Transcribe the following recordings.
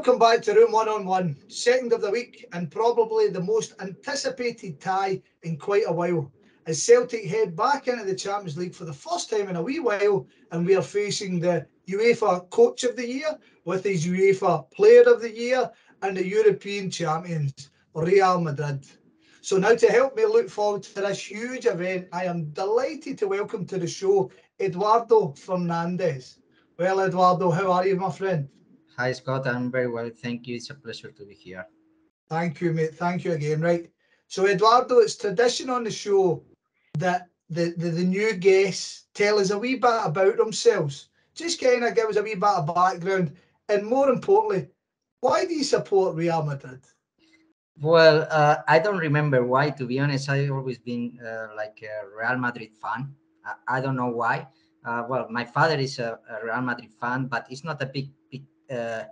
Welcome back to Room One on One, second of the week, and probably the most anticipated tie in quite a while. As Celtic head back into the Champions League for the first time in a wee while, and we are facing the UEFA Coach of the Year with his UEFA Player of the Year and the European champions, Real Madrid. So now to help me look forward to this huge event, I am delighted to welcome to the show Eduardo Fernandez. Well, Eduardo, how are you, my friend? Hi, Scott. I'm very well. Thank you. It's a pleasure to be here. Thank you, mate. Thank you again. Right. So, Eduardo, it's tradition on the show that the, the, the new guests tell us a wee bit about themselves. Just kind of give us a wee bit of background. And more importantly, why do you support Real Madrid? Well, uh, I don't remember why, to be honest. I've always been uh, like a Real Madrid fan. I, I don't know why. Uh, well, my father is a, a, Real Madrid fan, but he's not a big, big Uh,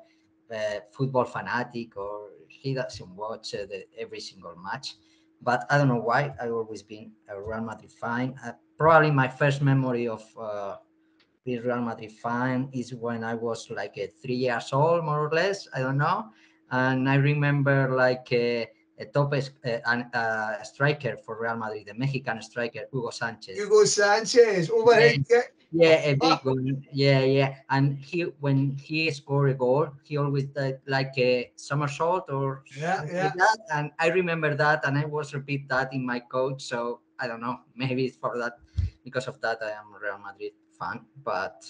uh, football fanatic, or he doesn't watch uh, the, every single match. But I don't know why. I've always been a Real Madrid fan. Uh, probably my first memory of being Real Madrid fan is when I was like three years old, more or less. I don't know and I remember like a, a top uh, uh, striker for Real Madrid, the Mexican striker Hugo Sanchez. Hugo Sanchez, over yeah, eh, yeah, a big one. Yeah, yeah. And he when he scored a goal, he always did like a somersault or yeah, yeah. Like that. And I remember that, and I was repeat that in my coach. So I don't know, maybe it's for that because of that I am a Real Madrid fan, but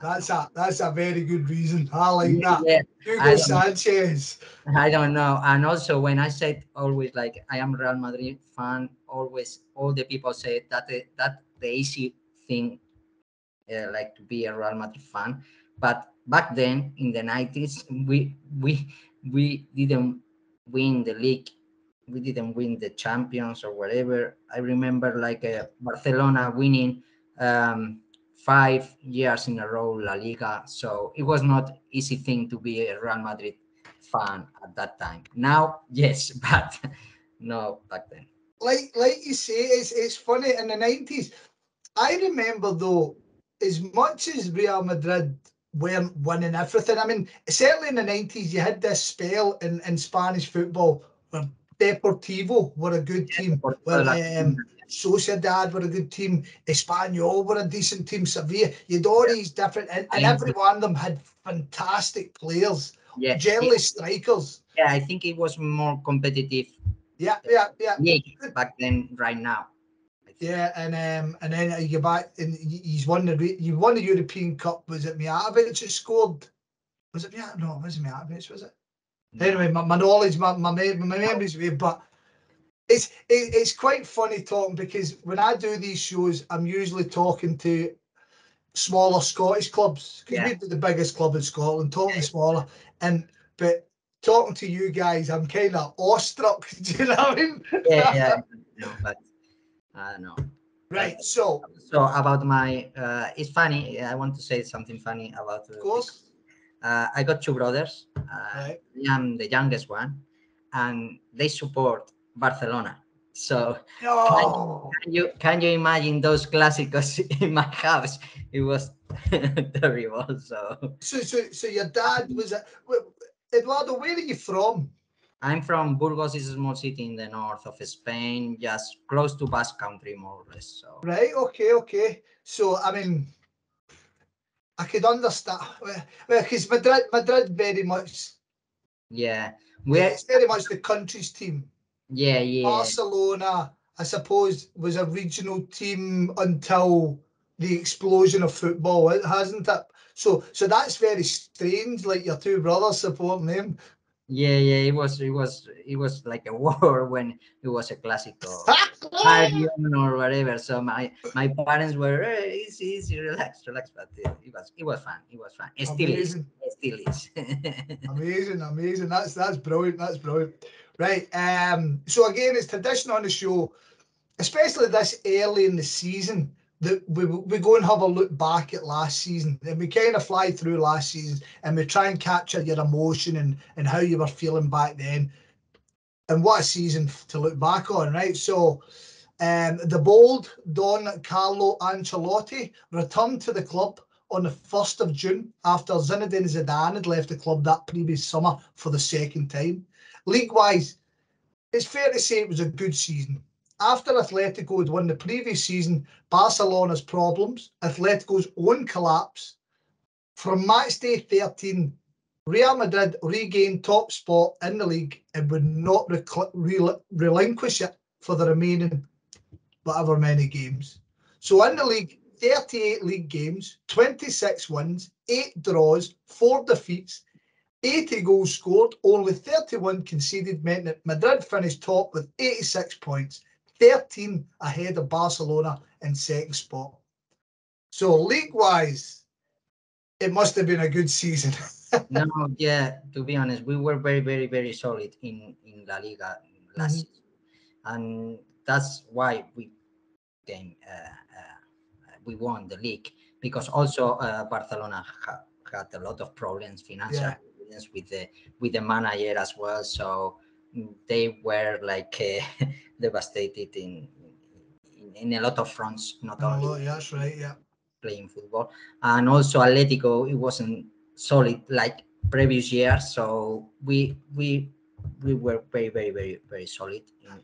that's a that's a very good reason. I like that. Yeah, Hugo Sanchez. I don't know. And also when I said always like I am Real Madrid fan, always all the people say that the, that the easy thing uh, like to be a Real Madrid fan. But back then in the nineties we we we didn't win the league. We didn't win the champions or whatever. I remember like uh, Barcelona winning um five years in a row La Liga. So it was not easy thing to be a Real Madrid fan at that time. Now, yes, but no back then. Like like you say, it's it's funny in the nineties. I remember though, as much as Real Madrid weren't winning everything. I mean, certainly in the nineties, you had this spell in, in Spanish football where Deportivo were a good team. Yeah, um, Sociedad were a good team, Espanyol were a decent team, Sevilla. You had all these different, and, and every one of them had fantastic players, yeah. generally strikers. Yeah, I think it was more competitive. Yeah, yeah, yeah. Yeah, back then, right now. Yeah, and um, and then you back and he's won the you won the European Cup. Was it Mijatovic that scored? Was it yeah? No, it wasn't Mijatovic, was it? No. Anyway, my, my knowledge, my my, my memories weird, but it's it, it's quite funny talking because when I do these shows, I'm usually talking to smaller Scottish clubs because yeah. we're the biggest club in Scotland, talking smaller, and but talking to you guys, I'm kind of awestruck. Do you know what I mean? Yeah, yeah. no, but I don't know. Right. So. So about my, uh, it's funny. I want to say something funny about. Of course. Uh, I got two brothers. Uh, right. I'm the youngest one, and they support Barcelona. So no. can, you can you imagine those clásicos in my house? It was terrible. So. so so so your dad was a, Eduardo. Where are you from? I'm from Burgos, is a small city in the north of Spain, just close to Basque Country, more or less. So. Right. Okay. Okay. So I mean, I could understand. Well, because Madrid, Madrid, very much. Yeah, we're it's very much the country's team. Yeah, yeah. Barcelona, I suppose, was a regional team until the explosion of football, hasn't it? So, so that's very strange. Like your two brothers supporting them. Yeah, yeah. It was, it was, it was like a war when it was a classical or whatever. So my my parents were hey, easy, easy, relax, relax. But it, it was, it was fun. It was fun. It still amazing. is. It still is. amazing, amazing. That's that's brilliant. That's brilliant. Right. Um, so again, it's tradition on the show, especially this early in the season, that we, we go and have a look back at last season and we kind of fly through last season and we try and capture your emotion and, and how you were feeling back then. And what a season to look back on, right? So um, the bold Don Carlo Ancelotti returned to the club on the 1st of June after Zinedine Zidane had left the club that previous summer for the second time. League wise, it's fair to say it was a good season. After Atletico had won the previous season, Barcelona's problems, Atletico's own collapse, from match day 13, Real Madrid regained top spot in the league and would not rel relinquish it for the remaining whatever many games. So in the league, 38 league games, 26 wins, 8 draws, 4 defeats, 80 goals scored, only 31 conceded, meant that Madrid finished top with 86 points, 13 ahead of Barcelona in second spot. So league wise, it must have been a good season. no, yeah, to be honest, we were very, very, very solid in, in La Liga last mm -hmm. season. And that's why we came, uh, uh, we won the league because also uh, Barcelona ha had a lot of problems, financial yeah. problems with the with the manager as well. So they were like uh, devastated in, in, in a lot of fronts, not oh, only. Yeah, that's right. Yeah playing football. And also Atletico, it wasn't solid like previous years. So we we we were very very very very solid.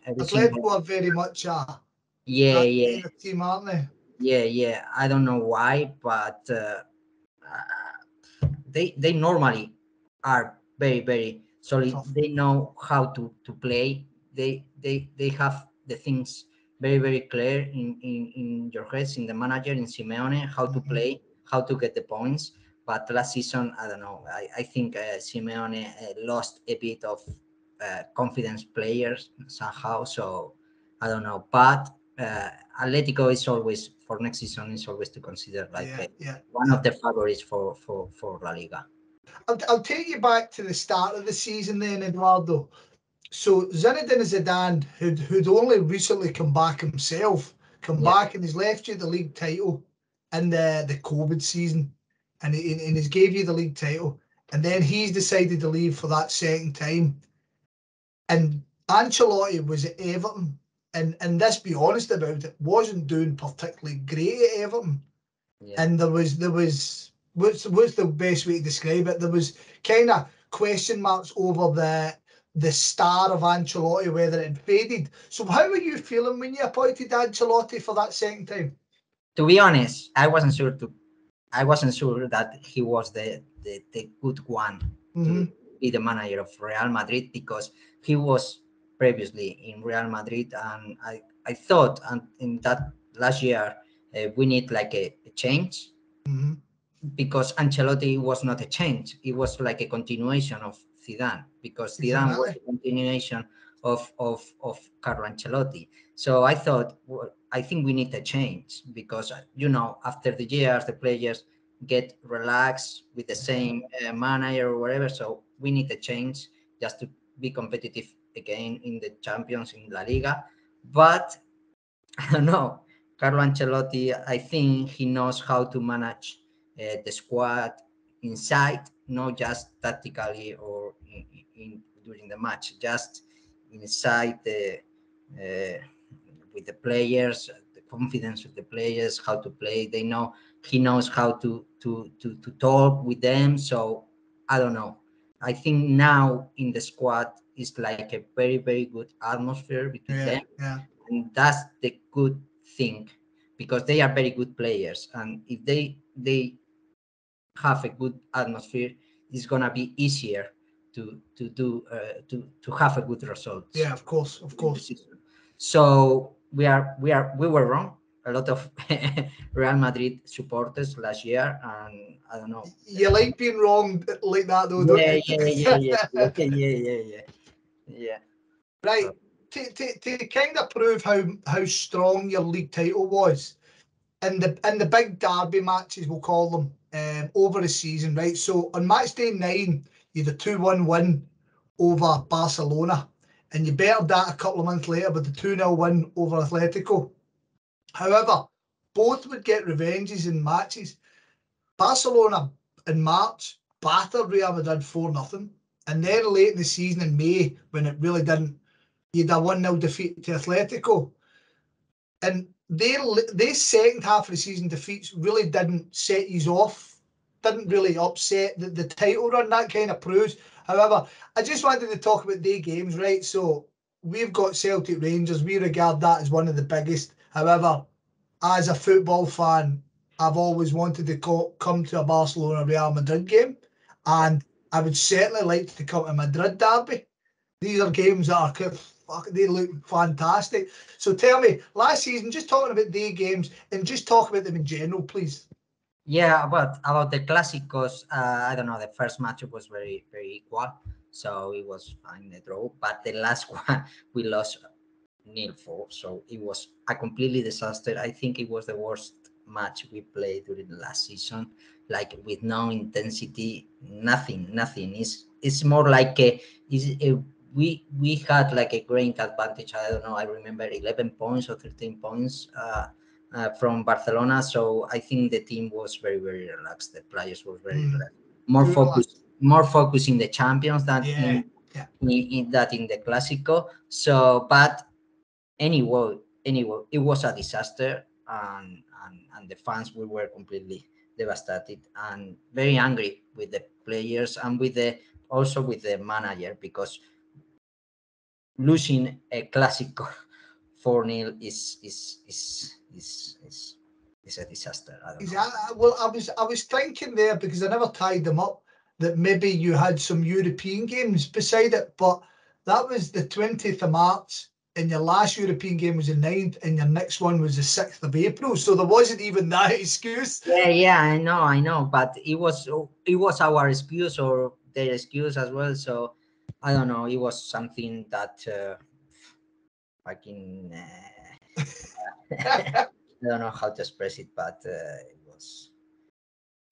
Atletico are very much a yeah yeah team, aren't they? Yeah yeah. I don't know why, but uh, uh, they they normally are very very solid. Tough. They know how to to play. They they they have the things very, very clear in, in, in your heads, in the manager, in Simeone, how to mm-hmm. play, how to get the points. But last season, I don't know. I, I think uh, Simeone uh, lost a bit of uh, confidence players somehow. So I don't know. But uh, Atletico is always for next season is always to consider like yeah, yeah. one of the favorites for for for La Liga. I'll, I'll take you back to the start of the season then, Eduardo. So Zinedine Zidane, who'd, who'd only recently come back himself, come yeah. back and he's left you the league title in the, the COVID season and, he, and he's gave you the league title. And then he's decided to leave for that second time. And Ancelotti was at Everton. And, and let's be honest about it, wasn't doing particularly great at Everton. Yeah. And there was, there was, what's, what's the best way to describe it? There was kind of question marks over the the star of Ancelotti, whether it faded. So how were you feeling when you appointed Ancelotti for that second time? To be honest, I wasn't sure to I wasn't sure that he was the the, the good one mm-hmm. to be the manager of Real Madrid because he was previously in Real Madrid and I, I thought and in that last year uh, we need like a, a change mm-hmm. because Ancelotti was not a change. It was like a continuation of Zidane because Zidane was a continuation of, of, of Carlo Ancelotti. So I thought, well, I think we need a change because, you know, after the years, the players get relaxed with the same uh, manager or whatever. So we need a change just to be competitive again in the champions in La Liga. But I don't know, Carlo Ancelotti, I think he knows how to manage uh, the squad inside, not just tactically or in, in during the match, just inside the uh, with the players, the confidence of the players, how to play. They know he knows how to to to to talk with them. So I don't know. I think now in the squad is like a very very good atmosphere between yeah, them, yeah. and that's the good thing because they are very good players, and if they they have a good atmosphere, it's gonna be easier to to do uh, to to have a good result. Yeah, of course, of course. So we are we are we were wrong. A lot of Real Madrid supporters last year, and I don't know. You like being wrong like that, though, don't yeah, you? Yeah, yeah, yeah, yeah, yeah, yeah, yeah. Right. To, to, to kind of prove how how strong your league title was, in the in the big derby matches, we'll call them, um, over the season, right? So on match day nine, you had a 2 1 win over Barcelona, and you bettered that a couple of months later with the 2 0 win over Atletico. However, both would get revenges in matches. Barcelona in March battered Real Madrid 4 0. And then late in the season in May, when it really didn't, you had a 1 0 defeat to Atletico. And their their second half of the season defeats really didn't set you off, didn't really upset the, the title run. That kind of proves. However, I just wanted to talk about their games, right? So we've got Celtic Rangers. We regard that as one of the biggest. However, as a football fan, I've always wanted to co- come to a Barcelona Real Madrid game, and I would certainly like to come to Madrid derby. These are games that are fuck, they look fantastic. So tell me, last season, just talking about day games and just talk about them in general, please. Yeah, but about the Clásicos, uh, I don't know. The first match was very, very equal, so it was fine the draw. But the last one, we lost nil four, so it was a completely disaster. I think it was the worst match we played during the last season. Like with no intensity, nothing, nothing. It's it's more like a, is a we we had like a great advantage. I don't know. I remember 11 points or 13 points uh, uh, from Barcelona. So I think the team was very very relaxed. The players were very mm. more focused, more focused in the champions than yeah. In, yeah. in, in, that in the Clásico. So, but anyway, anyway, it was a disaster, and and and the fans we were completely devastated and very angry with the players and with the also with the manager because losing a eh, classic 4 0 is is is is is is a disaster. I don't know. Uh, well, I was I was thinking there because I never tied them up that maybe you had some European games beside it, but that was the 20th of March, and your last European game was the 9th, and your next one was the 6th of April. So there wasn't even that excuse. Yeah, yeah, I know, I know, but it was it was our excuse or their excuse as well. So I don't know. It was something that uh, fucking. Uh, I don't know how to express it, but uh, it was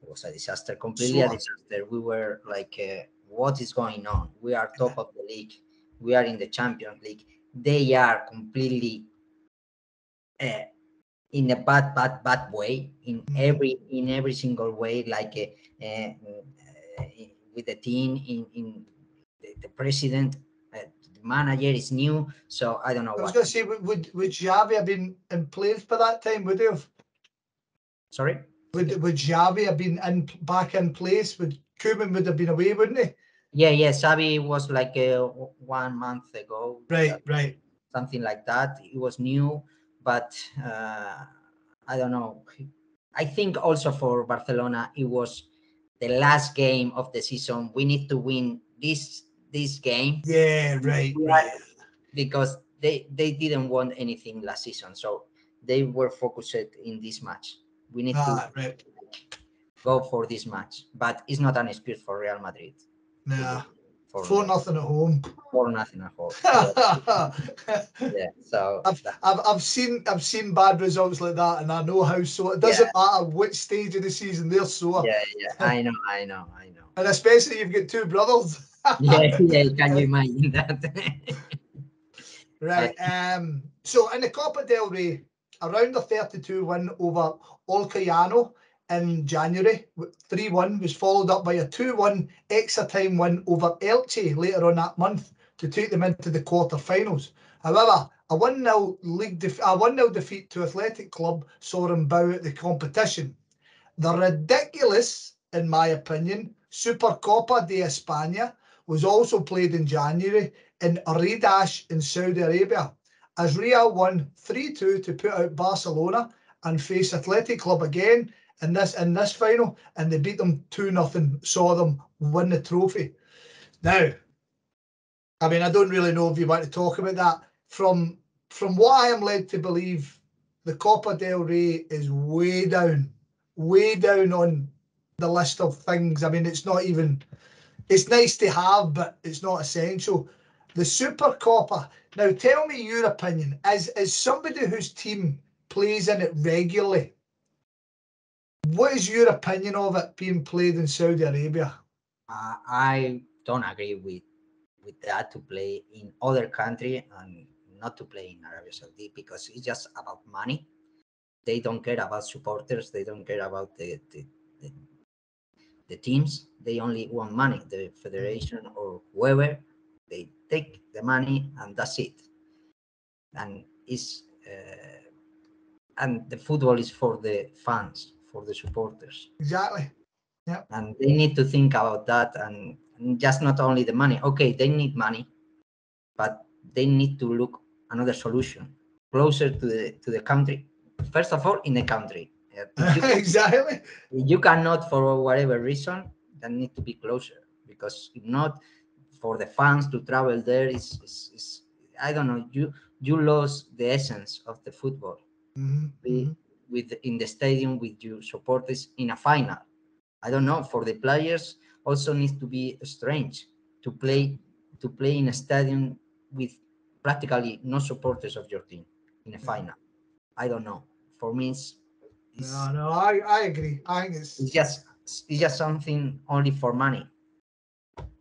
it was a disaster, completely sure. a disaster. We were like, uh, what is going on? We are top of the league. We are in the Champions League. They are completely uh, in a bad, bad, bad way in mm-hmm. every in every single way. Like uh, uh, with the team in in the, president, uh, the manager is new, so I don't know. I was going to say, would, would Xavi have been in place by that time? Would he have? Sorry. Would would Xavi have been in back in place? Would Koeman would have been away, wouldn't he? Yeah, yeah. Xavi was like uh, one month ago. Right, right. Something like that. It was new, but uh, I don't know. I think also for Barcelona, it was the last game of the season. We need to win this this game. Yeah, right, right. Because they they didn't want anything last season, so they were focused in this match. We need ah, to right. go for this match, but it's not an excuse for Real Madrid. For, for nothing at home. For nothing at home. yeah. So I've, I've I've seen I've seen bad results like that, and I know how so. It doesn't yeah. matter which stage of the season they're sore. Yeah, yeah. I know, I know, I know. And especially you've got two brothers yeah, yeah, can you imagine that? right. Um. So in the Copa del Rey, around the 32 win over Alcoyano in January, 3 1 was followed up by a 2 1 extra time win over Elche later on that month to take them into the quarter-finals. However, a 1 0 league def- a 1 0 defeat to Athletic Club saw them bow at the competition. The ridiculous, in my opinion, Supercopa de España was also played in January in Aridash in Saudi Arabia as Real won 3-2 to put out Barcelona and face Athletic Club again in this in this final and they beat them 2-0, saw them win the trophy. Now, I mean, I don't really know if you want to talk about that. From from what I am led to believe, the Copa del Rey is way down, way down on the list of things. I mean, it's not even it's nice to have, but it's not essential. The Super Copa. Now, tell me your opinion as as somebody whose team plays in it regularly. What is your opinion of it being played in Saudi Arabia? Uh, I don't agree with with that to play in other country and not to play in Arabia Saudi because it's just about money. They don't care about supporters. They don't care about the, the, the teams they only want money the federation or whoever they take the money and that's it and it's uh, and the football is for the fans, for the supporters. Exactly. Yeah, and they need to think about that and just not only the money. Okay, they need money, but they need to look another solution closer to the to the country. First of all, in the country. Exactly. you cannot, for whatever reason, that need to be closer because if not, for the fans to travel there is, is, is I don't know. You you lose the essence of the football Mhm, We- mhm. with in the stadium with your supporters in a final. I don't know. For the players, also needs to be strange to play to play in a stadium with practically no supporters of your team in a Yeah. final. I don't know. For me, it's, No, no, I, I agree. I think it's it's just it's just something only for money,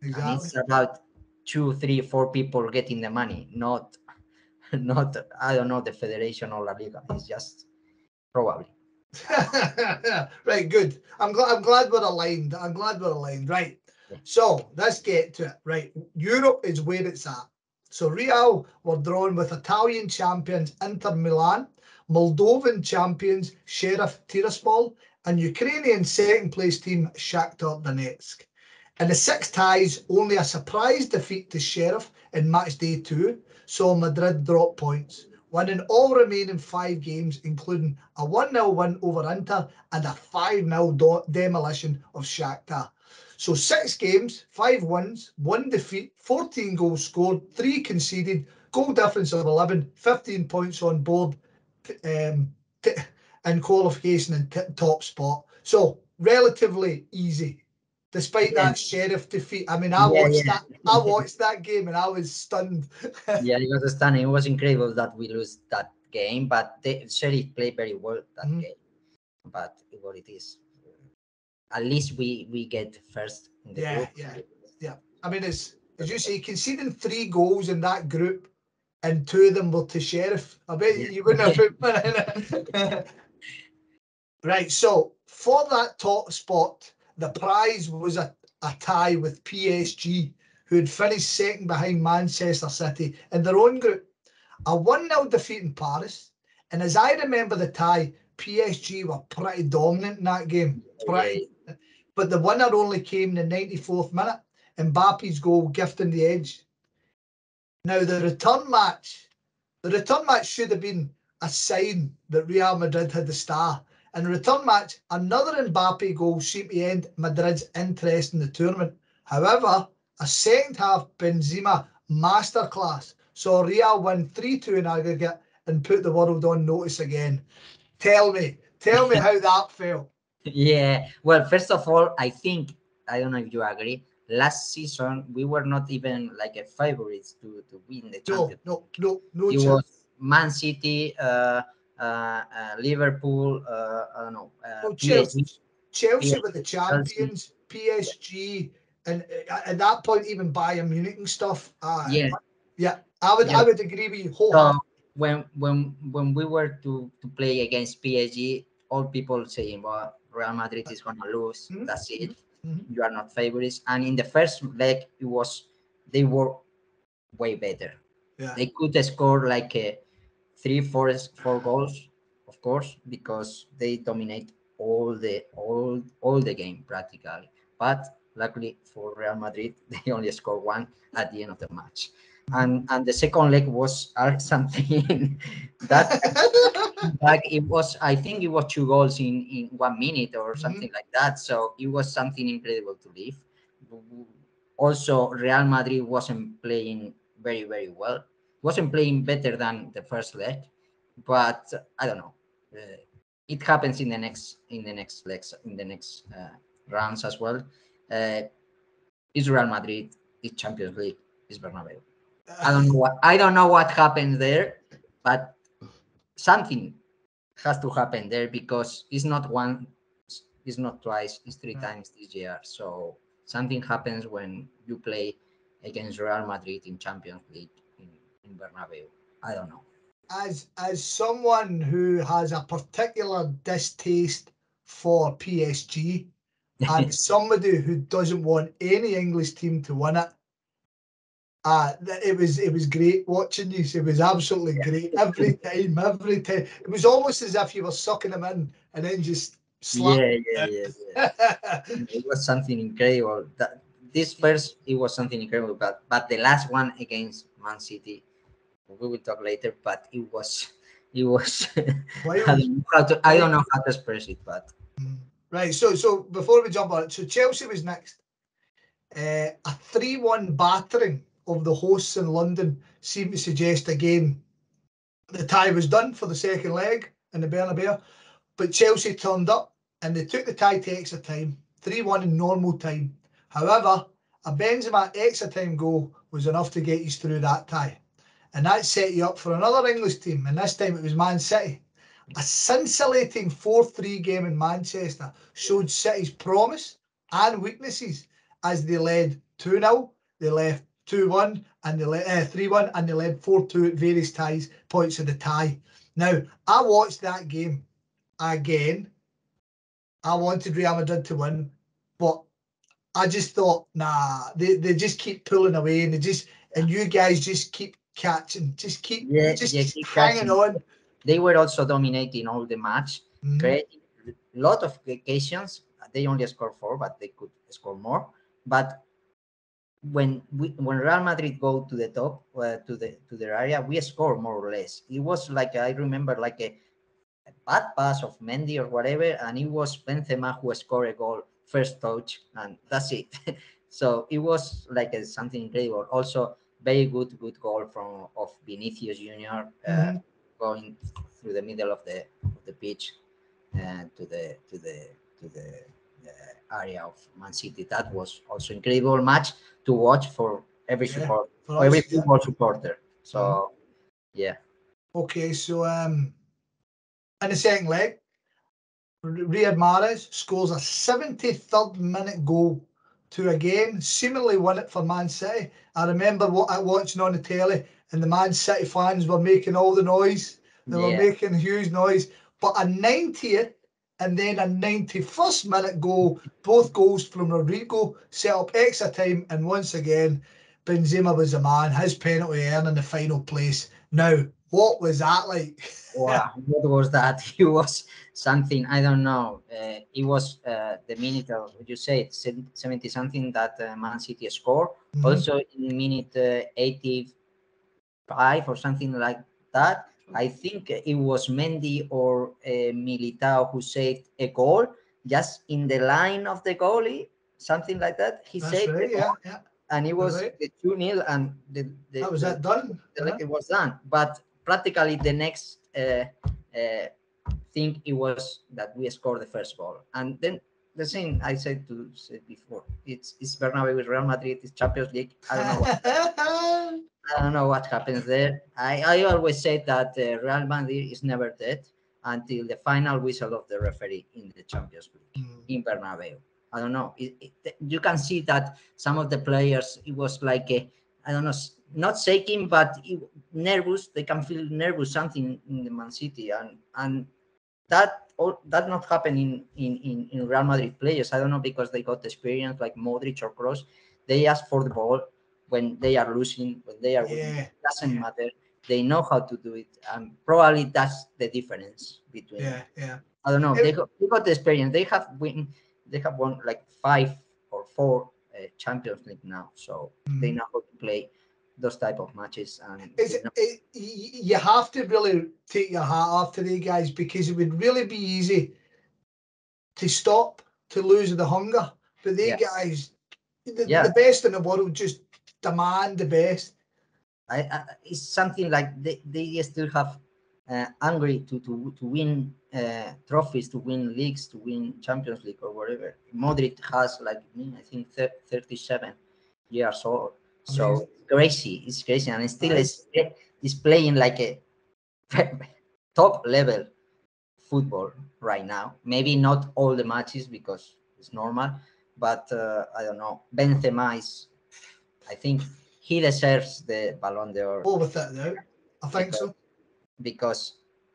Exactly. and it's about two, three, four people getting the money, not not I don't know the federation or La Liga. It's just probably. right, good. I'm glad. I'm glad we're aligned. I'm glad we're aligned. Right. Yeah. So let's get to it. Right, Europe is where it's at. So Real were drawn with Italian champions Inter Milan, Moldovan champions Sheriff Tiraspol, and Ukrainian second place team Shakhtar Donetsk. In the six ties, only a surprise defeat to Sheriff in match day two saw Madrid drop points, winning all remaining five games, including a 1 0 win over Inter and a 5 0 do- demolition of Shakhtar. So six games, five wins, one defeat, 14 goals scored, three conceded, goal difference of 11, 15 points on board um, t- in qualification and t- top spot. So relatively easy, despite Yeah. that sheriff defeat. I mean, I Yeah, watched yeah. that. I watched that game and I was stunned. yeah, it was stunning. It was incredible that we lose that game, but they, Sheriff played very well that Mhm. game. But what it is, at least we we get first in the Yeah, group. yeah. I mean, it's as you say, conceding three goals in that group, and two of them were to sheriff. I bet Yeah. you wouldn't have put in it. Right. So for that top spot, the prize was a, a tie with PSG, who had finished second behind Manchester City in their own group. A 1 0 defeat in Paris. And as I remember the tie, PSG were pretty dominant in that game. Pretty but the winner only came in the 94th minute. And Mbappe's goal gifting the edge. Now the return match, the return match should have been a sign that Real Madrid had the star. In the return match, another Mbappe goal seemed to end Madrid's interest in the tournament. However, a second half Benzema masterclass saw Real win 3-2 in aggregate and put the world on notice again. Tell me, tell me how that felt. Yeah. Well, first of all, I think I don't know if you agree. Last season we were not even like a favorites to to win the No, championship. no, no, no it chance. was Man City, uh, uh, uh, Liverpool. Uh, I don't know. Uh, Oh, PSG. Chelsea, Chelsea were the champions, PSG, and uh, at that point even Bayern Munich and stuff. Uh, Yeah. yeah, I would, I would agree with you So when when when we were to to play against PSG, all people saying, "Well, Real Madrid is gonna lose. Mhm, That's it. Mhm. You are not favorites." And in the first leg, it was they were way better. Yeah, They could score like a three, four, four goals, of course, because they dominate all the all all the game practically. But luckily for Real Madrid, they only scored one at the end of the match. And and the second leg was uh, something that like it was I think it was two goals in in one minute or something like that. So it was something incredible to live. Also, Real Madrid wasn't playing very very well. Wasn't playing better than the first leg, but I don't know. Uh, it happens in the next in the next legs in the next uh, rounds as well. Uh, it's Real Madrid. It's Champions League. It's Bernabeu. I don't know what I don't know what happened there, but something has to happen there because it's not one, it's not twice, it's three Yeah. times this year. So something happens when you play against Real Madrid in Champions League in, in Bernabeu. I don't know. as as someone who has a particular distaste for PSG and somebody who doesn't want any English team to win it, Uh, it was it was great watching you. It was absolutely yeah. great every time, every time. It was almost as if you were sucking them in and then just yeah, yeah, yeah, yeah. it was something incredible. That this first, it was something incredible, but but the last one against Man City, we will talk later. But it was, it was. I, don't to, I don't know how to express it, but. Mm. Right. So so before we jump on it, so Chelsea was next. Uh, a three-one battering of the hosts in London seemed to suggest again the tie was done for the second leg in the Bernabeu, but Chelsea turned up and they took the tie to extra time, 3 1 in normal time. However, a Benzema extra time goal was enough to get you through that tie. And that set you up for another English team, and this time it was Man City. A scintillating 4 3 game in Manchester showed City's promise and weaknesses as they led 2 0, they left 2 1, and they led uh, 3 1, and they led 4 2 at various ties, points of the tie. Now, I watched that game again I wanted Real Madrid to win, but I just thought, nah, they, they just keep pulling away and they just and you guys just keep catching, just keep yeah, just yeah, keep hanging catching. on. They were also dominating all the match, mm-hmm. creating a lot of occasions. They only scored four, but they could score more. But when we when Real Madrid go to the top uh, to the to their area, we score more or less. It was like I remember like a a bad pass of Mendy or whatever, and it was Benzema who scored a goal, first touch, and that's it. so it was like a, something incredible. Also, very good, good goal from of Vinicius Junior uh, mm-hmm. going through the middle of the of the pitch uh, to the to the to the uh, area of Man City. That was also incredible match to watch for every yeah, support, for, for every football yeah. supporter. So, mm-hmm. yeah. Okay, so um, in the second leg, Riyad Mahrez scores a 73rd minute goal to again seemingly win it for Man City. I remember what I watching on the telly, and the Man City fans were making all the noise. They yeah. were making huge noise. But a 90th and then a 91st minute goal, both goals from Rodrygo, set up extra time, and once again, Benzema was the man. His penalty earning the final place. Now, what was that like? wow, what was that? It was something I don't know. Uh, it was uh, the minute of you say seventy something that uh, Man City scored. Mm-hmm. Also in minute uh, eighty five or something like that. I think it was Mendy or uh, Militao who saved a goal just in the line of the goalie, something like that. He That's saved right, yeah, yeah. and it was right. the two 0 and the, the, How was that done? The, yeah. It was done, but practically the next uh, uh, thing it was that we scored the first goal, and then the same I said to say before. It's it's Bernabeu with Real Madrid. It's Champions League. I don't know. What, I don't know what happens there. I, I always say that uh, Real Madrid is never dead until the final whistle of the referee in the Champions League mm. in Bernabeu. I don't know. It, it, you can see that some of the players it was like a I don't know not shaking, but nervous. They can feel nervous something in the Man City, and and that all that not happen in, in in in Real Madrid players. I don't know because they got experience like Modric or Kroos. They ask for the ball when they are losing, when they are yeah. winning. It doesn't matter. They know how to do it, and probably that's the difference between. Yeah, yeah. I don't know. They got, they got the experience. They have win. They have won like five or four uh, Champions League now, so mm-hmm. they know how to play those type of matches. And Is it, it, you have to really take your hat off to the guys because it would really be easy to stop to lose the hunger, but they guys, the, yeah. the best in the world, just demand the best. I, I, it's something like they, they still have uh, angry to to to win uh, trophies, to win leagues, to win Champions League or whatever. Modric has like me, I think 37 years old, so crazy. It's crazy, and still is is playing like a top level football right now. Maybe not all the matches because it's normal, but uh, I don't know. Benzema is, I think he deserves the Ballon d'Or. All with that though, I think because, so. Because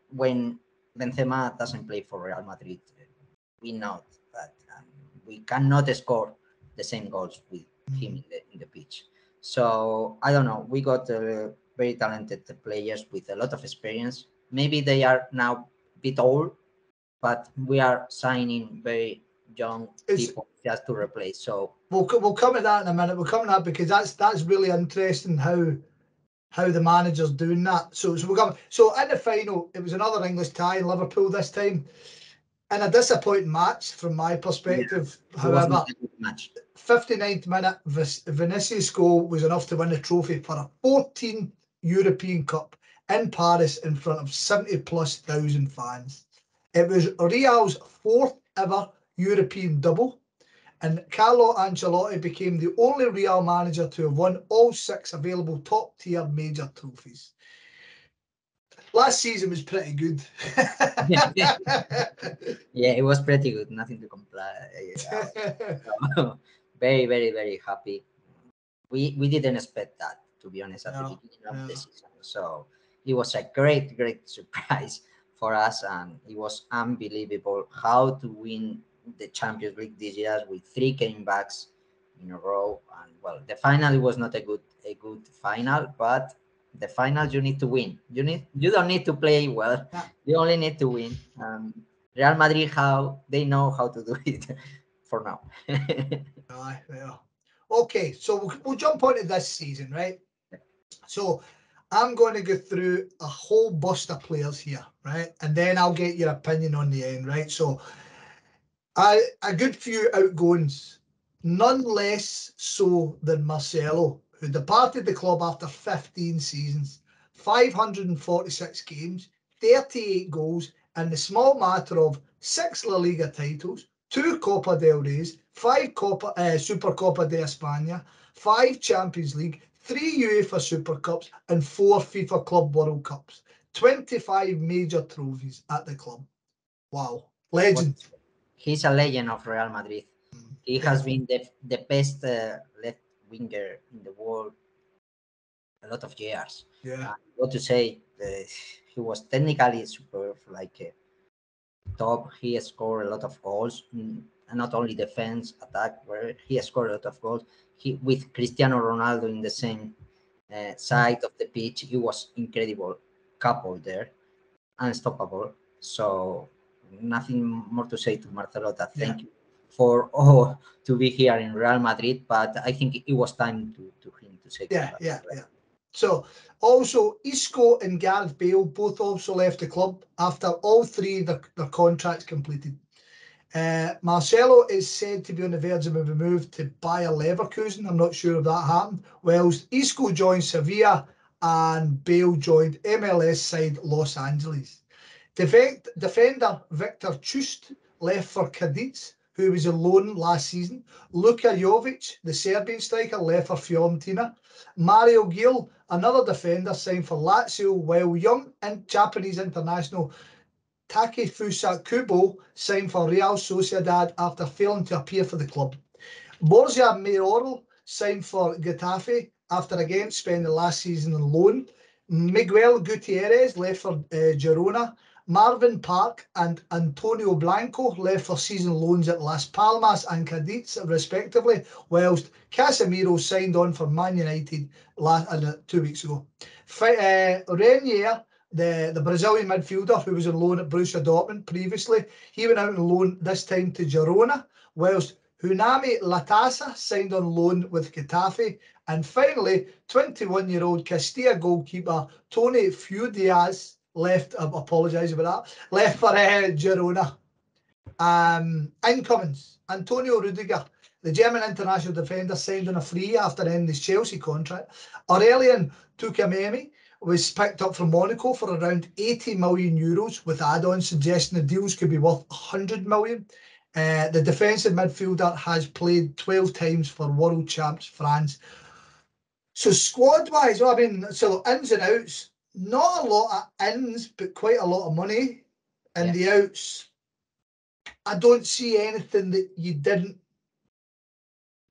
when Benzema doesn't play for Real Madrid, we know that um, we cannot score the same goals with him in the in the pitch. So I don't know. We got uh, very talented players with a lot of experience. Maybe they are now a bit old, but we are signing very young It's- people just to replace. So We'll we'll come to that in a minute. We'll come to that because that's that's really interesting how how the manager's doing that. So so we'll come. So in the final, it was another English tie in Liverpool this time, and a disappointing match from my perspective. was However, not a good match. 59th minute, Vinicius' goal was enough to win the trophy for a 14th European Cup in Paris in front of 70 plus thousand fans. It was Real's fourth ever European double, and Carlo Ancelotti became the only Real manager to have won all six available top tier major trophies. Last season was pretty good. Yeah, it was pretty good. Nothing to complain. very, very, very happy. We we didn't expect that to be honest at No, the beginning of no. the season. So it was a great, great surprise for us, and it was unbelievable how to win the Champions League this year with three came backs in a row. And well, the final was not a good a good final, but the final you need to win. You need you don't need to play well. Yeah. You only need to win. Um, Real Madrid, how they know how to do it for now. Yeah. Okay, so we'll, we'll jump onto this season, right? So I'm going to go through a whole bust of players here, right? And then I'll get your opinion on the end, right? So I a good few outgoings, none less so than Marcelo, who departed the club after 15 seasons, 546 games, 38 goals, and the small matter of six La Liga titles, two Copa del Reys, five Copa, uh, Super Copa de España, five Champions League, three UEFA Super Cups, and four FIFA Club World Cups. 25 major trophies at the club. Wow. Legend. He's a legend of Real Madrid. He has been the, the best uh, left winger in the world a lot of years. Yeah. Uh, what to say? Uh, he was technically superb, like uh, top. He scored a lot of goals, mm, and not only defense, attack. Where he scored a lot of goals. He with Cristiano Ronaldo in the same uh, side of the pitch. It was incredible couple there, unstoppable. So nothing more to say to Marcelota. Thank you for all to be here in Real Madrid, but I think it was time to, to him to say Yeah, yeah, yeah. So also Isco and Gareth Bale both also left the club after all three their, their contracts completed. Uh, Marcelo is said to be on the verge of a move to Bayer Leverkusen. I'm not sure if that happened. Whilst Isco joined Sevilla and Bale joined MLS side Los Angeles. Defend, defender Victor Chust left for Cadiz, who was on loan last season. Luka Jovic, the Serbian striker, left for Fiorentina. Mario Gil, another defender, signed for Lazio, while young and Japanese international Takefusa Kubo signed for Real Sociedad after failing to appear for the club. Borja Mayoral signed for Getafe after again spending last season on loan. Miguel Gutierrez left for uh, Girona. Marvin Park and Antonio Blanco left for season loans at Las Palmas and Cadiz, respectively, whilst Casemiro signed on for Man United last, uh, two weeks ago. Fi- uh, Reinier, the, the Brazilian midfielder who was on loan at Borussia Dortmund previously, he went out on loan this time to Girona, whilst Juanmi Latasa signed on loan with Getafe. And finally, 21 year old Castilla goalkeeper Toni Fuidias left, I apologise about that, left for uh, Girona. Um, incomings, Antonio Rudiger, the German international defender, signed on a free after ending his Chelsea contract. Aurélien Tchouaméni was picked up from Monaco for around 80 million euros, with add-ons suggesting the deals could be worth 100 million. Uh, the defensive midfielder has played 12 times for world champs France. So squad-wise, well, I mean, so ins and outs, not a lot of ins, but quite a lot of money. And Yeah. the outs, I don't see anything that you didn't,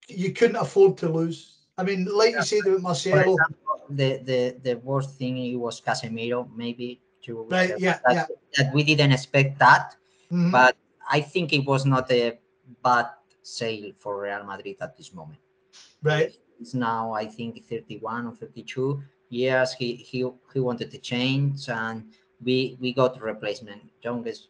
you couldn't afford to lose. I mean, like you said about For Marcelo, example, the, the, the worst thing it was Casemiro, maybe. To, Right, yeah, that, yeah. that we didn't expect that, Mhm. but I think it was not a bad sale for Real Madrid at this moment. right? it's now, I think, 31 or 32 years. He he he wanted to change, and we we got replacement. Youngest,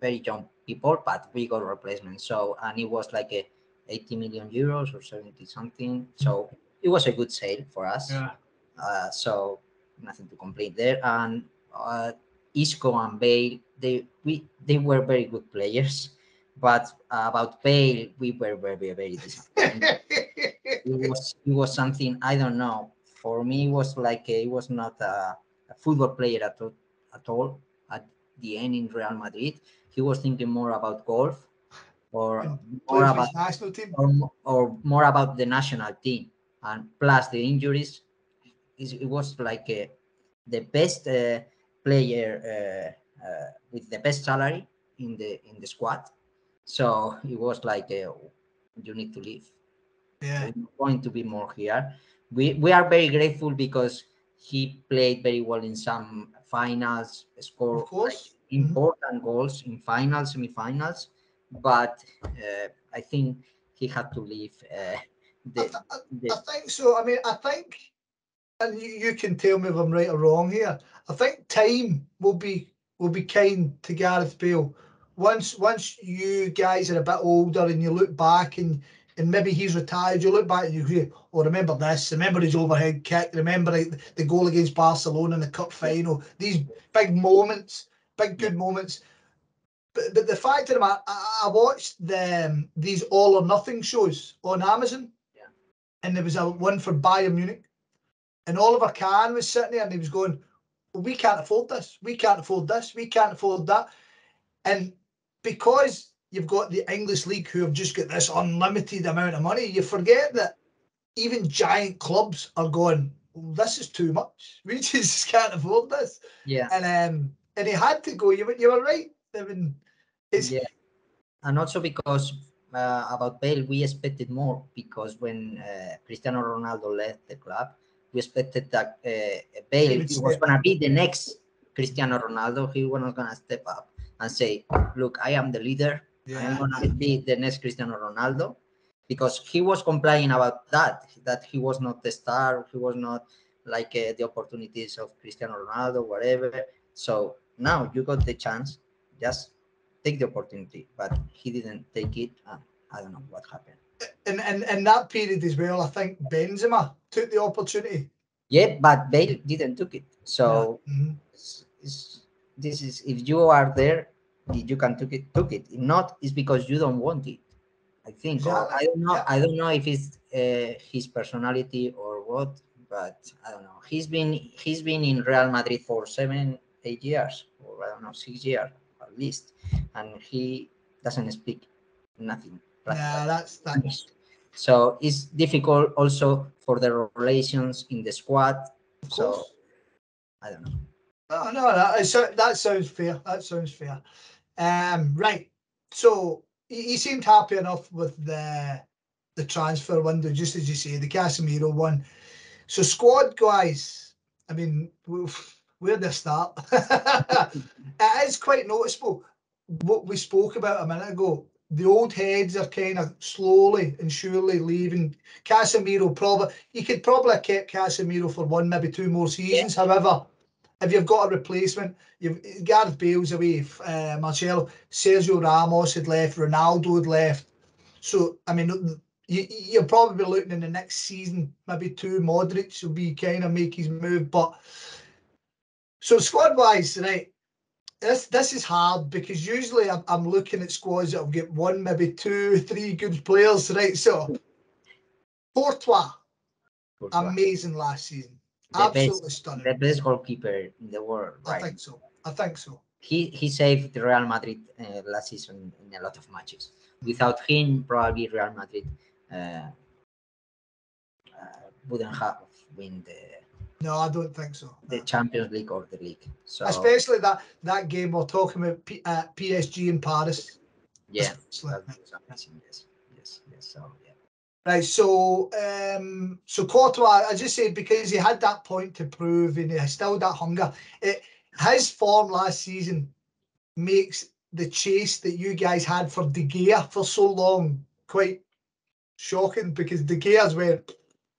very young people, but we got replacement. So and it was like a 80 million euros or 70 something. So it was a good sale for us. Yeah. Uh, so nothing to complain there. And uh, Isco and Bale, they we they were very good players, but about Bale, we were very very disappointed. it was it was something I don't know. For me, it was like a, it was not a, a football player at all, at all. At the end in Real Madrid, he was thinking more about golf, or more about national team. or, or more about the national team and plus the injuries it was like uh, the best uh, player uh, uh, with the best salary in the in the squad so it was like you need to leave Yeah. no point to be more here we we are very grateful because he played very well in some finals scored important goals in finals, semifinals, but uh, I think he had to leave. Uh, I, th- I- the, I think so. I mean, I think, and you, you can tell me if I'm right or wrong here. I think time will be will be kind to Gareth Bale. Once once you guys are a bit older and you look back and and maybe he's retired, you look back and you hear, oh, remember this, remember his overhead kick, remember the, goal against Barcelona in the cup final. These big moments, big good moments. But, but the fact of the matter, I, I watched the um, these all or nothing shows on Amazon yeah. and there was a one for Bayern Munich, and Oliver Kahn was sitting there and he was going, well, "We can't afford this. We can't afford this. We can't afford that." And because you've got the English league who have just got this unlimited amount of money, you forget that even giant clubs are going. This is too much. We just can't afford this. yeah, And um, and he had to go. You were you were right. I mean, it's yeah, and also because uh, about Bale, we expected more because when uh, Cristiano Ronaldo left the club, we expected that uh, Bale he was gonna be the next Cristiano Ronaldo. He was gonna step up and say, "Look, I am the leader. I'm gonna be the next Cristiano Ronaldo because he was complaining about that that he was not the star he was not like uh, the opportunities of Cristiano Ronaldo whatever so now you got the chance just take the opportunity but he didn't take it and I don't know what happened and and in that period as well. I think Benzema took the opportunity. yeah but Bale didn't took it so Mhm. it's, it's, this is if you are there you can took it took it if not it's because you don't want it i think or i don't know yeah. i don't know if it's uh, his personality or what but i don't know he's been he's been in real madrid for seven eight years or i don't know six years at least and he doesn't speak nothing Yeah, that's that's so it's difficult also for the relations in the squad of so course. i don't know Oh No, no, that, is- that sounds fair. That sounds fair. Um, right. So he, he seemed happy enough with the the transfer window, just as you say, the Casemiro one. So squad guys, I mean, where I start? it is quite noticeable. What we spoke about a minute ago, the old heads are kind of slowly and surely leaving. Casemiro probably you could probably have kept Casemiro for one, maybe two more seasons. However, if you've got a replacement, you've Gareth Bale's away, uh, Marcelo, Sergio Ramos had left, Ronaldo had left. So I mean, you, you're probably looking in the next season, maybe two Modric will be kind of make his move, but so squad wise, right? This this is hard because usually I'm, I'm looking at squads that will get one, maybe two, three good players, right? So Courtois, Courtois. amazing last season, The best- absolutely stunning. the best goalkeeper in the world, I think so. I think so. He he saved the Real Madrid uh, last season in a lot of matches. Without him, probably Real Madrid uh, uh, wouldn't have win the, No, I don't think so. the no. Champions League or the league. So Especially that that game we're talking about P, uh, PSG in Paris. yeah, Especially. that was amazing. Yes, yes, yes. So yeah, Right, so um, so Courtois, I just said because he had that point to prove and he still had that hunger. It, his form last season makes the chase that you guys had for De Gea for so long quite shocking because De Gea's went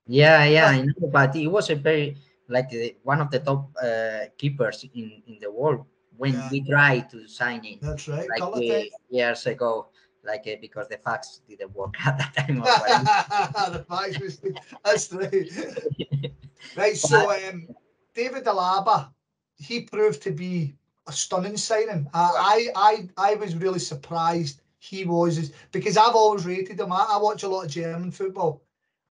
Yeah, yeah, I know, but he was a very like the, one of the top uh, keepers in in the world when Yeah. we tried to sign him That's right. like uh, years ago, like uh, because the facts didn't work at that time. the facts was that's right. right, so um, David Alaba, he proved to be a stunning signing. I, I, I, I was really surprised he was because I've always rated him. I, I watch a lot of German football,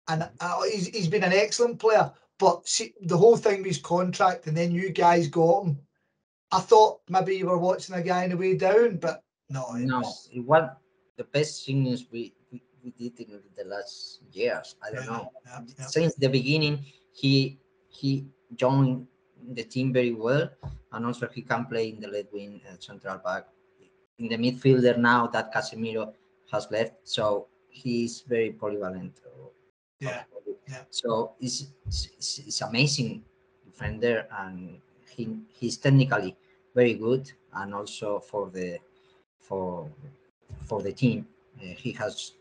and uh, he's, he's been an excellent player. But see, the whole thing with his contract, and then you guys got him. I thought maybe you were watching a guy on the way down, but no, it no, was- it was the best things we, we, we did in the last years. I don't yeah, know. yeah, yeah. Since the beginning, he he joined the team very well, and also he can play in the left wing uh, central back. In the midfielder now that Casemiro has left, so he's very polyvalent. Yeah, yeah. So it's, it's, it's amazing defender, and he he's technically very good, and also for the for for the team, uh, he has.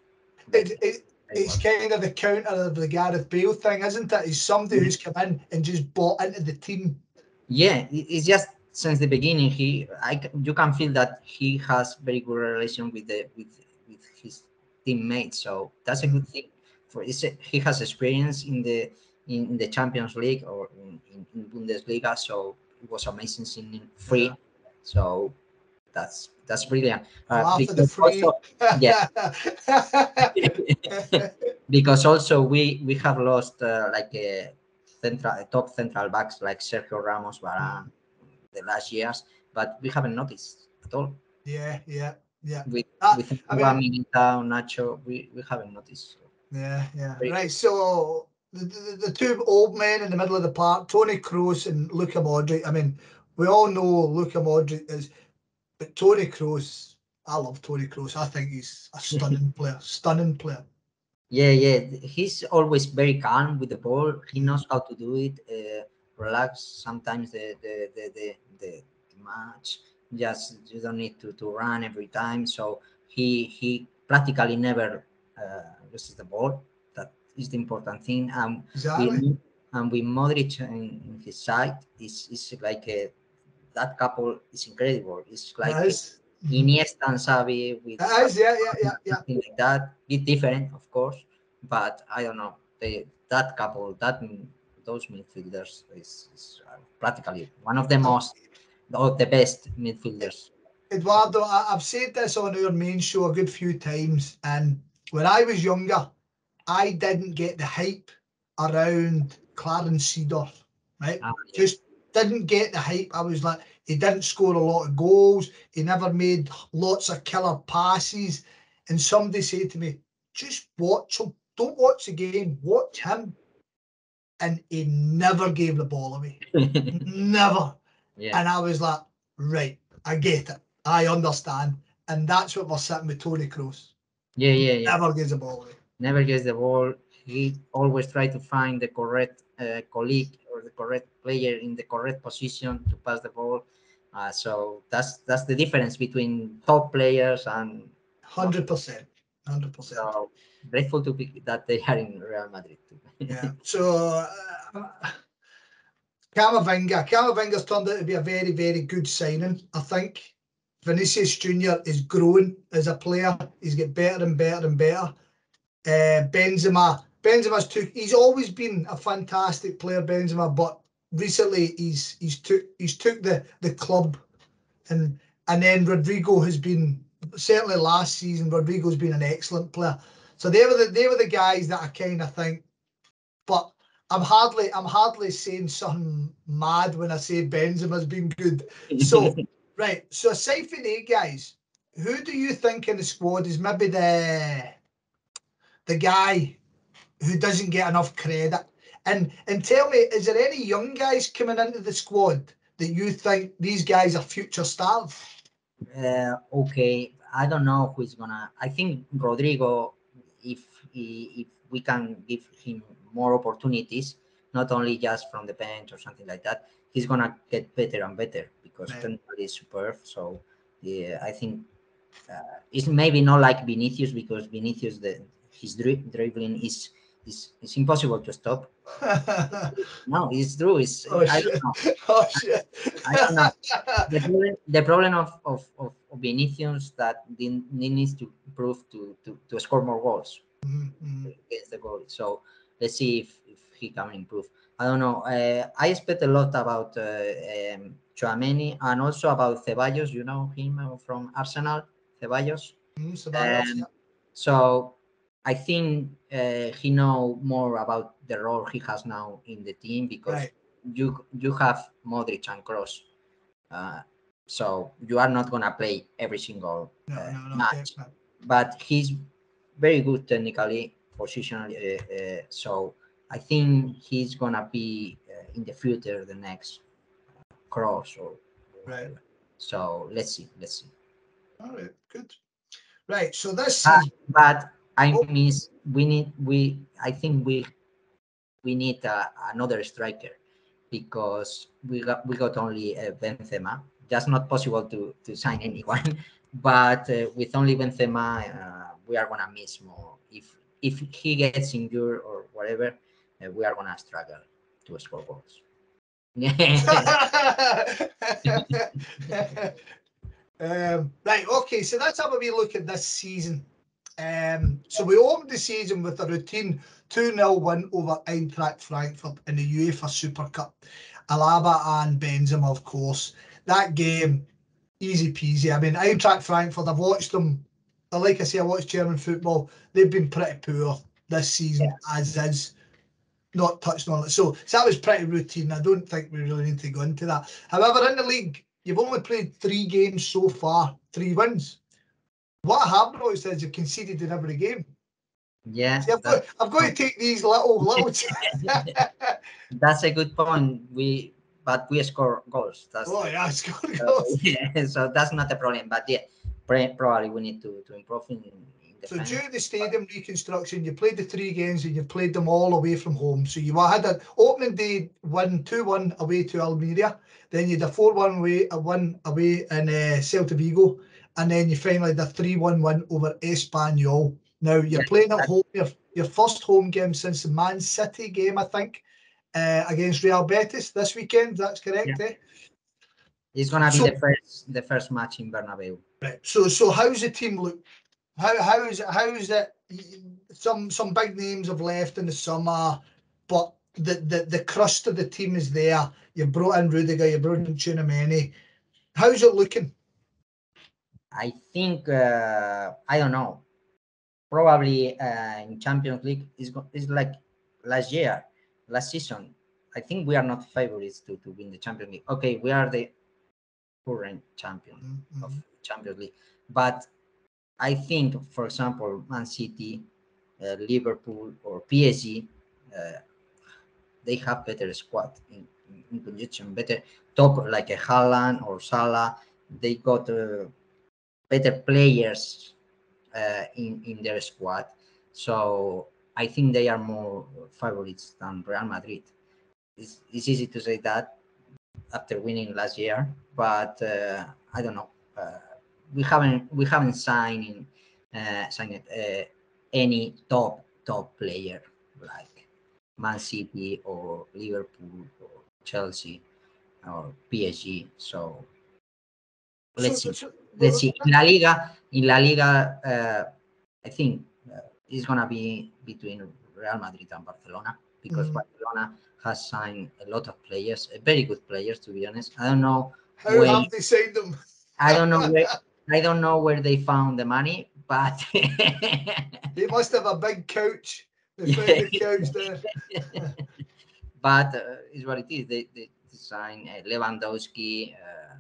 It, it, it's kind of the counter of the Gareth Bale thing, isn't it? He's somebody who's come in and just bought into the team. Yeah, it's just since the beginning he I you can feel that he has very good relation with the with with his teammates. So that's a good thing. For it's a, he has experience in the in, the Champions League or in, in, in Bundesliga, so it was amazing seeing him free. So that's that's brilliant. Uh, because also- yeah. because also we we have lost uh, like a central top central backs like Sergio Ramos, Varane, the last years, but we haven't noticed at all. yeah, yeah, yeah, With Ah, with I Militao, Nacho, we, we haven't noticed. yeah, yeah. Very Right, so the, the, the two old men in the middle of the park, Toni Kroos and Luka Modric. I mean, we all know Luka Modric is, but Toni Kroos, I love Toni Kroos. I think he's a stunning player, stunning player. Yeah, yeah, he's always very calm with the ball. He knows how to do it. Uh, relax. Sometimes the the the the, the, the match just you don't need to, to run every time. So he he practically never uh, loses the ball. That is the important thing. Um, Exactly. with, and with Modric in, in his side, is is like a, that couple is incredible. It's like is, Iniesta and Xavi with that is, yeah, yeah, yeah, yeah. something like that. Bit different, of course, but I don't know. They, that couple, that those midfielders is, is uh, practically one of the most or the best midfielders. Eduardo, I, I've said this on our main show a good few times, and when I was younger, I didn't get the hype around Clarence Seedorf, right? Uh, Just didn't get the hype. I was like, he didn't score a lot of goals. He never made lots of killer passes. And somebody said to me, just watch him. Don't watch the game. Watch him. And he never gave the ball away. never. yeah, And I was like, right, I get it. I understand. And that's what we're sitting with Tony Kroos. yeah, yeah, yeah. Never gives the ball away. Never gets the ball. He always try to find the correct uh, colleague the correct player in the correct position to pass the ball. Uh, so that's that's the difference between top players and Hundred percent. Hundred percent. so grateful to be that they are in Real Madrid too. Yeah. So uh, Camavinga. Camavinga's turned out to be a very, very good signing. I think Vinicius Junior is growing as a player. He's get better and better and better. Uh, Benzema. Benzema's took. He's always been a fantastic player, Benzema, but recently he's he's took he's took the the club, and and then Rodrygo has been certainly last season. Rodrygo's been an excellent player. So they were the they were the guys that I kind of think. But I'm hardly I'm hardly saying something mad when I say Benzema's been good. So right. So aside from the guys, who do you think in the squad is maybe the the guy who doesn't get enough credit? And and tell me, is there any young guys coming into the squad that you think these guys are future stars? Uh, okay, I don't know who is gonna. I think Rodrygo, if he, if we can give him more opportunities, not only just from the bench or something like that, he's gonna get better and better because Right. is superb. So yeah, I think uh, it's maybe not like Vinicius because Vinicius the his dri- dribbling is it's, it's impossible to stop. no, it's true. It's oh, I shit. don't know. oh shit. I don't know. The problem, the problem of, of, of, of Vinicius that he he needs to prove to, to, to score more goals Mhm, mhm. against the goal. So let's see if, if he can improve. I don't know. Uh, I expect a lot about uh, um, Tchouaméni and also about Ceballos. You know him from Arsenal, Ceballos. Ceballos, Um, yeah. So I think uh, he know more about the role he has now in the team because Right. you you have Modric and Kroos, Uh, so you are not gonna play every single No, uh, no, no, match, but he's very good technically, positionally. Uh, uh, so I think he's gonna be uh, in the future the next Kroos or Right. So let's see, let's see. All right, good. Right, so this Ah, but I Oh. miss we need we I think we we need uh, another striker because we got we got only uh, Benzema. Just not possible to to sign anyone, but uh, with only Benzema, uh, we are gonna miss more. If if he gets injured or whatever, uh, we are gonna struggle to score goals. um, right, okay, so that's how we look at this season. Um, so we opened the season with a routine 2 0 win over Eintracht Frankfurt in the UEFA Super Cup. Alaba and Benzema, of course. That game, easy peasy. I mean, Eintracht Frankfurt, I've watched them. Like I say, I watch German football. They've been pretty poor this season, as is. Not touched on it. So, so that was pretty routine. I don't think we really need to go into that. However, in the league, you've only played three games so far, three wins. What I have noticed is you've conceded in every game. yeah, See, I've, got, I've got to take these little little. that's a good point. We but we score goals. That's oh yeah, it's got So, go. yeah, so that's not a problem. But yeah, probably we need to, to improve in, in So defense. due to the stadium reconstruction, you played the three games and you've played them all away from home. So you had an opening day win 2-1 away to Almeria. Then you had a 4-1 away, a win away in uh, Celta Vigo. And then you finally the a 3-1 win over Espanyol. Now you're playing at home, your, your first home game since the Man City game, I think, uh, against Real Betis this weekend. That's correct, eh? It's gonna be So- the first the first match in Bernabeu. Right. So so how's the team look? How how's how's it? Some some big names have left in the summer, but the the, the crust of the team is there. You brought in Rudiger, you brought in Tchouaméni. How's it looking? I think uh, I don't know. Probably uh, in Champions League is is like last year, last season. I think we are not favorites to, to win the Champions League. Okay, we are the current champion. Mm, of Champions League. But I think, for example, Man City, uh, Liverpool, or PSG, uh, they have better squad in, in, in conjunction, better top like a Haaland or Salah. They got uh, better players uh, in in their squad, so I think they are more favorites than Real Madrid. It's, it's easy to say that after winning last year, but uh, I don't know. Uh, we haven't we haven't signed uh, signed uh, any top top player like Man City or Liverpool or Chelsea or PSG. So let's So- see. so- Let's see. In La Liga, in La Liga, uh, I think uh, it's gonna be between Real Madrid and Barcelona because Mhm. Barcelona has signed a lot of players, very good players to be honest. I don't know How Wait. have they signed them? I don't know where I don't know where they found the money, but They must have a big couch. They found the couch there. but uh, it's what it is. They they signed uh, Lewandowski, uh,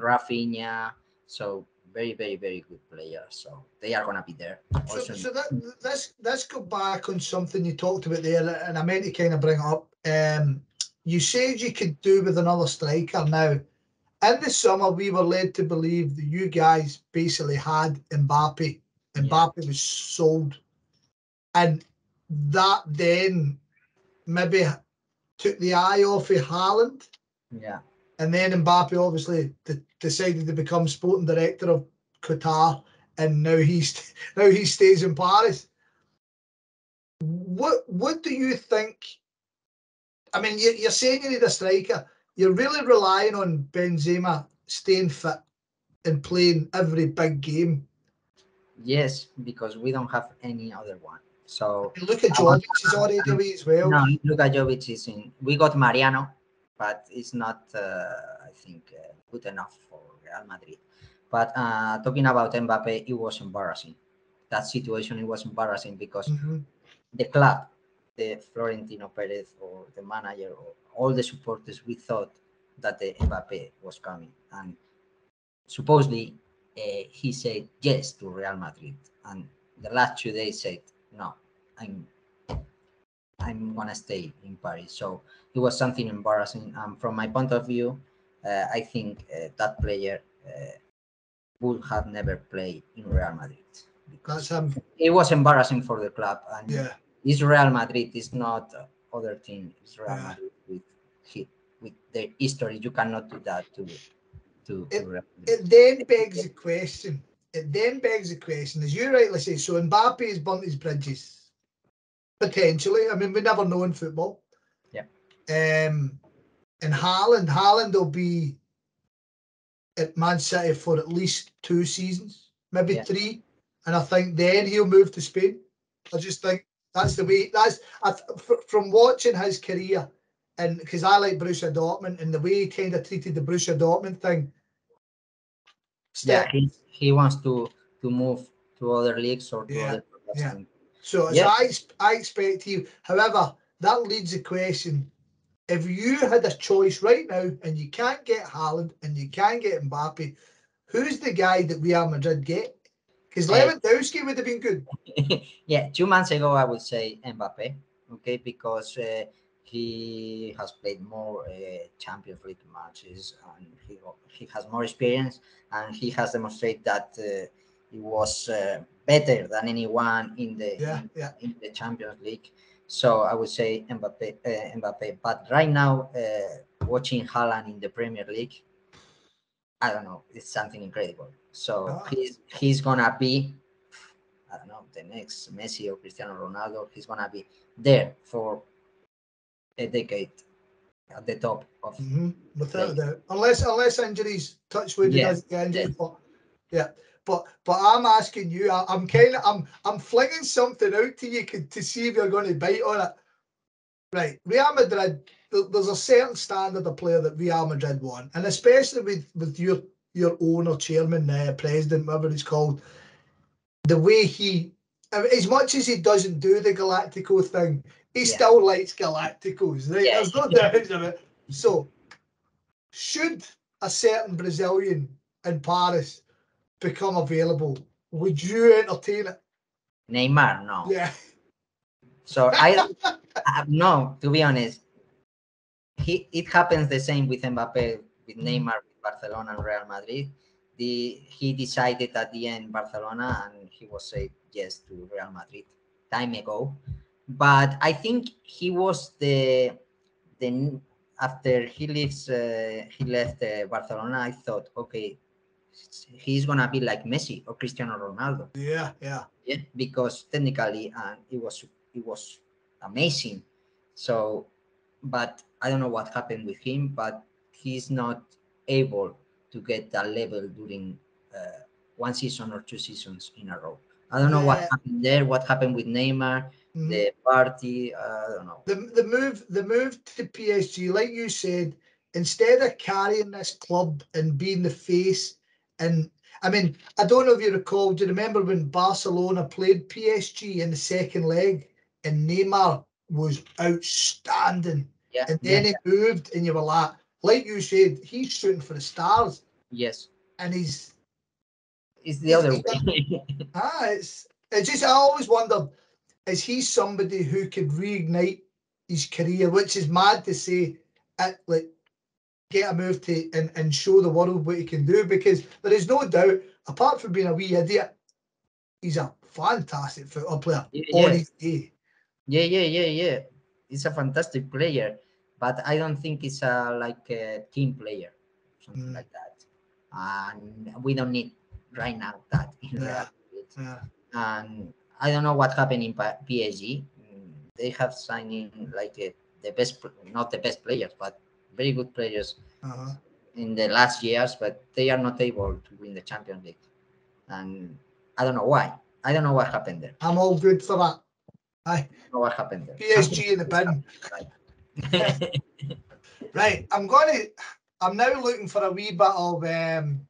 Rafinha, so very very very good players. So they are gonna be there. So, Also, so that, let's let's go back on something you talked about there, and I meant to kind of bring it up. Um, you said you could do with another striker. Now, in the summer, we were led to believe that you guys basically had Mbappe. Yeah. Mbappe was sold, and that then maybe took the eye off of Haaland. yeah, And then Mbappe obviously decided to become sporting director of Qatar, and now he's now he stays in Paris. what what do you think? I mean, you, you're saying you need a striker. You're really relying on Benzema staying fit and playing every big game. Yes, because we don't have any other one. So look at Jovic is already away as well. No, Luka Jovic is in. We got Mariano, but it's not, uh, I think, uh, good enough for Real Madrid. But uh, talking about Mbappe, it was embarrassing. That situation it was embarrassing because mm-hmm. the club, the Florentino Perez or the manager or all the supporters, we thought that the Mbappe was coming, and supposedly uh, he said yes to Real Madrid, and the last two days said no, I'm I'm gonna stay in Paris. So it was something embarrassing. Um, from my point of view, uh, I think uh, that player uh, would have never played in Real Madrid because um, it was embarrassing for the club. And yeah, it's Real Madrid. It's not other team. It's Real yeah. Madrid with with the history. You cannot do that to to. It, to it then begs the question. It then begs the question, as you rightly say. So Mbappe has burnt his bridges potentially. I mean, we never know in football. Yeah. Um, and Haaland, Haaland will be at Man City for at least two seasons, maybe yeah. three, and I think then he'll move to Spain. I just think that's the way. That's I, from watching his career, and because I like Borussia Dortmund and the way he kind of treated the Borussia Dortmund thing. Yeah, he, he wants to to move to other leagues or to yeah, other. Yeah. So as I, I expect you. However, that leads the question: If you had a choice right now, and you can't get Haaland and you can't get Mbappe, who's the guy that Real Madrid get? Because Lewandowski would have been good. yeah, two months ago I would say Mbappe. Okay, because uh, he has played more uh, Champions League matches and he he has more experience and he has demonstrated that. He was uh, better than anyone in the yeah, in, yeah. in, the Champions League. So I would say Mbappe. Uh, Mbappe. But right now, uh, watching Haaland in the Premier League, I don't know, it's something incredible. So oh. he's he's gonna be, I don't know, the next Messi or Cristiano Ronaldo. He's gonna be there for a decade at the top of. Mm-hmm. Without doubt, unless unless injuries, touch wood, yeah. injuries, yeah. yeah. But but I'm asking you. I, am kind of I'm I'm flinging something out to you to see if you're going to bite on it. Right, Real Madrid. There's a certain standard of player that Real Madrid want, and especially with with your your owner, chairman, uh, president, whatever he's called, the way he, as much as he doesn't do the Galactico thing, he yeah. still likes Galacticos. Right? Yeah. There's no doubt of it. So, should a certain Brazilian in Paris become available, would you entertain it? Neymar, no. Yeah. So I, I no, to be honest, he it happens the same with Mbappe, with. Neymar, with Barcelona and Real Madrid. The he decided at the end Barcelona and he was said yes to Real Madrid time ago. But I think he was the the after he leaves uh, he left uh, Barcelona. I thought, okay, he's gonna be like Messi or Cristiano Ronaldo. Yeah, yeah, yeah. Because technically, and it was it was amazing. So, but I don't know what happened with him, but he's not able to get that level during uh, one season or two seasons in a row. I don't know yeah. what happened there. What happened with Neymar? Mm-hmm. The party. Uh, I don't know. The the move the move to PSG, like you said, instead of carrying this club and being the face and I mean, I don't know if you recall, do you remember when Barcelona played PSG in the second leg and Neymar was outstanding? Yeah. And then yeah. he moved, and you were like, like you said, he's shooting for the stars. Yes. And he's. It's the other way. ah, it's, it's just, I always wondered, is he somebody who could reignite his career, which is mad to say at like get a move to and, and show the world what he can do because there is no doubt, apart from being a wee idiot, he's a fantastic football player yeah, his day. Yeah, yeah, yeah, yeah. He's a fantastic player, but I don't think he's a like a team player, something mm. like that. And we don't need right now that in yeah. yeah. And I don't know what happened in PSG. They have signing like uh, the best, not the best players, but very good players Uh-huh. in the last years, but they are not able to win the Champions League, and I don't know why. I don't know what happened there. I'm all good for that. I don't know what happened there. PSG in the bin. Right. Right, I'm gonna. I'm now looking for a wee bit of. um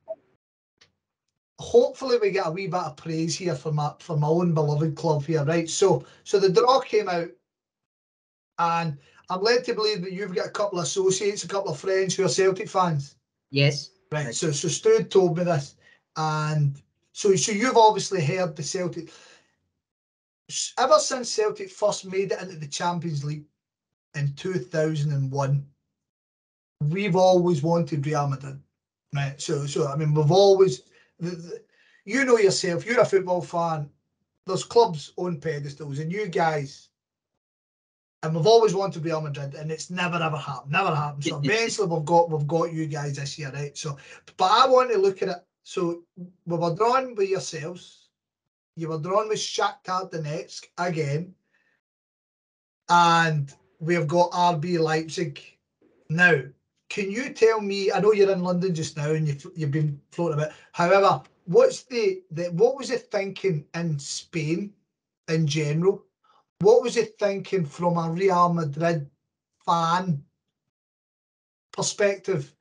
Hopefully, we get a wee bit of praise here for my for my own beloved club here. Right, so so the draw came out, and I'm led to believe that you've got a couple of associates, a couple of friends who are Celtic fans. yes, Right. So so Stu told me this, and so so you've obviously heard the Celtic. Ever since Celtic first made it into the Champions League in two thousand and one, we've always wanted Real Madrid. Right. So so I mean we've always the, the, you know yourself. You're a football fan. There's clubs on pedestals, and you guys. And we've always wanted to be Real Madrid, and it's never ever happened. Never happened. So eventually we've got we've got you guys this year, right? So but I want to look at it. So we were drawn with yourselves. You were drawn with Shakhtar Donetsk again. And we've got RB Leipzig. Now, can you tell me? I know you're in London just now and you've, you've been floating about. However, what's the, the what was it thinking in Spain in general? What was it thinking from a Real Madrid fan perspective?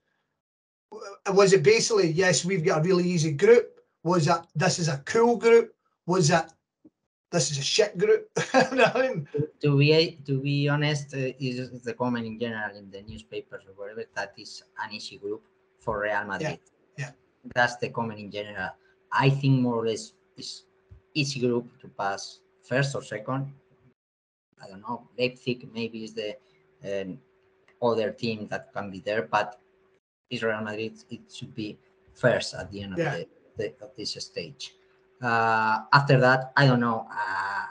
Was it basically yes, we've got a really easy group? Was it this is a cool group? Was it this is a shit group? Know I mean? to be to be honest, uh, is the comment in general in the newspapers or whatever that is an easy group for Real Madrid. yeah. That's the comment in general. I think more or less is easy group to pass first or second. I don't know. Leipzig maybe is the um, other team that can be there, but is Real Madrid. It should be first at the end of the, the of this stage. Uh, after that, I don't know. Uh,